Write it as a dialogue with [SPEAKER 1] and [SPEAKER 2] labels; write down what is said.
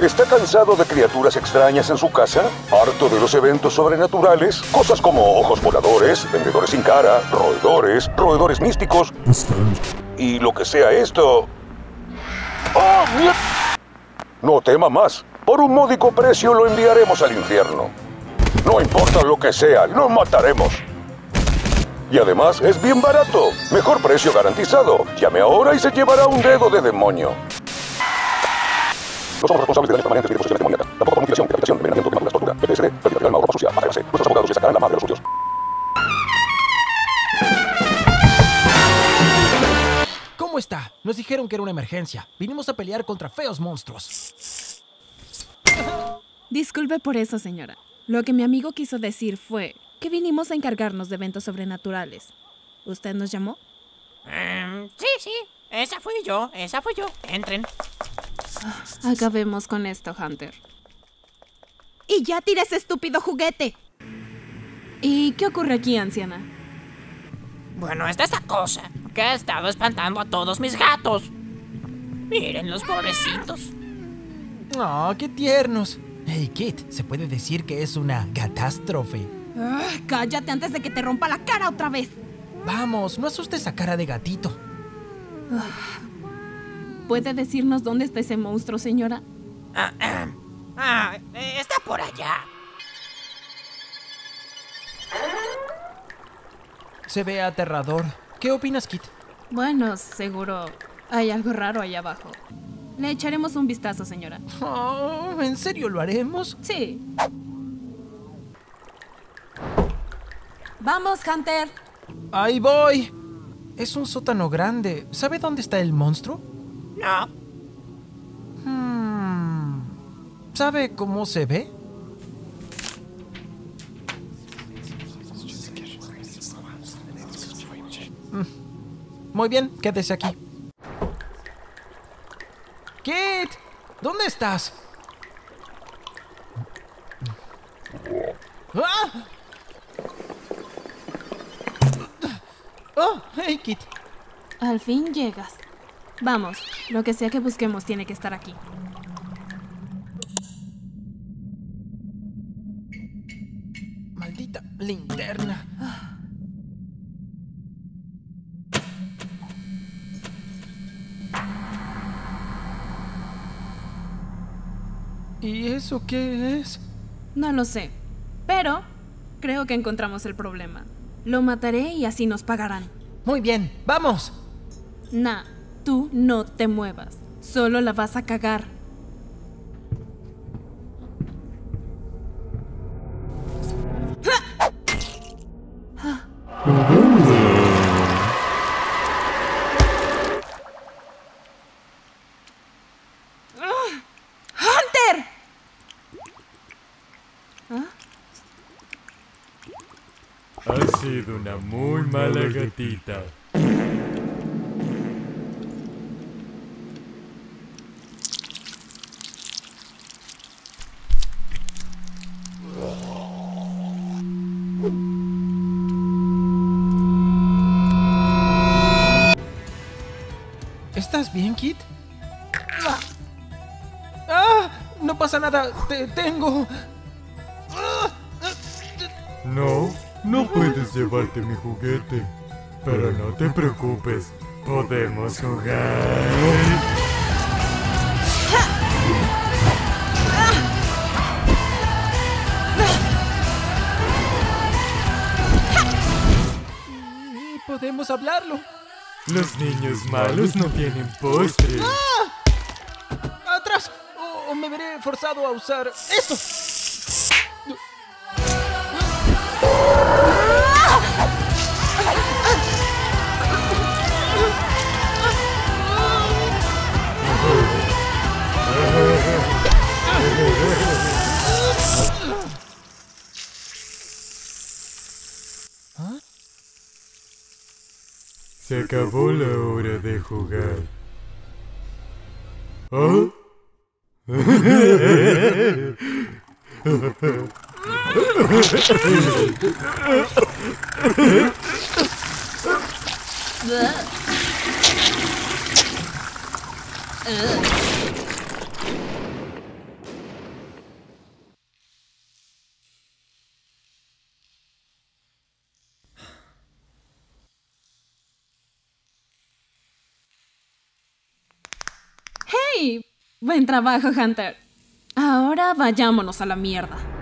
[SPEAKER 1] ¿Está cansado de criaturas extrañas en su casa? ¿Harto de los eventos sobrenaturales? Cosas como ojos voladores, vendedores sin cara, roedores, roedores místicos. Y lo que sea esto. ¡Oh, mierda! No tema más. Por un módico precio lo enviaremos al infierno. No importa lo que sea, lo mataremos. Y además es bien barato. Mejor precio garantizado. Llame ahora y se llevará un dedo de demonio. No somos responsables de daños permanentes ni de posesiones demoníacas. Tampoco por mutilación, decapitación, envenenamiento, quemaduras, tortura, PTSD, pérdida de alma o ropa sucia, ARC. Nuestros abogados le sacarán la madre a los suyos.
[SPEAKER 2] ¿Cómo está? Nos dijeron que era una emergencia. Vinimos a pelear contra feos monstruos.
[SPEAKER 3] Disculpe por eso, señora. Lo que mi amigo quiso decir fue que vinimos a encargarnos de eventos sobrenaturales. ¿Usted nos llamó?
[SPEAKER 4] Em, sí, sí. Esa fui yo, esa fui yo. Entren.
[SPEAKER 3] Acabemos con esto, Hunter. Y ya tira ese estúpido juguete. ¿Y qué ocurre aquí, anciana?
[SPEAKER 4] Bueno, es de esa cosa que ha estado espantando a todos mis gatos. Miren los pobrecitos.
[SPEAKER 2] ¡Oh, qué tiernos! Hey, Kit, se puede decir que es una catástrofe.
[SPEAKER 3] Ah, cállate antes de que te rompa la cara otra vez.
[SPEAKER 2] Vamos, no asustes esa cara de gatito.
[SPEAKER 3] ¿Puede decirnos dónde está ese monstruo, señora?
[SPEAKER 4] Ah, ah, ah, está por allá.
[SPEAKER 2] Se ve aterrador. ¿Qué opinas, Kit?
[SPEAKER 3] Bueno, seguro hay algo raro ahí abajo. Le echaremos un vistazo, señora.
[SPEAKER 2] Oh, ¿En serio lo haremos?
[SPEAKER 3] Sí. Vamos, Hunter.
[SPEAKER 2] Ahí voy. Es un sótano grande. ¿Sabe dónde está el monstruo?
[SPEAKER 4] No.
[SPEAKER 2] Hmm. ¿Sabe cómo se ve? Mm. Muy bien, quédese aquí. Kit, ¿dónde estás? ¡Ah! Oh, hey, Kit.
[SPEAKER 3] Al fin llegas. Vamos, lo que sea que busquemos tiene que estar aquí.
[SPEAKER 2] Maldita linterna. ¿Y eso qué es?
[SPEAKER 3] No lo sé, pero creo que encontramos el problema. Lo mataré y así nos pagarán.
[SPEAKER 2] Muy bien, vamos.
[SPEAKER 3] Nah, tú no te muevas. Solo la vas a cagar. ¡Ah! ¡Hunter!
[SPEAKER 5] Ha sido una muy mala gatita.
[SPEAKER 2] ¿Estás bien, Kit? ¡Ah! No pasa nada. Te tengo.
[SPEAKER 5] No, no puedes llevarte mi juguete. Pero no te preocupes, podemos jugar.
[SPEAKER 2] Podemos hablarlo.
[SPEAKER 5] Los niños malos no tienen postre.
[SPEAKER 2] ¡Atrás! O, o me veré forzado a usar esto.
[SPEAKER 5] Se acabó la hora de jugar. ¿Ah?
[SPEAKER 3] Buen trabajo, Hunter. Ahora vayámonos a la mierda.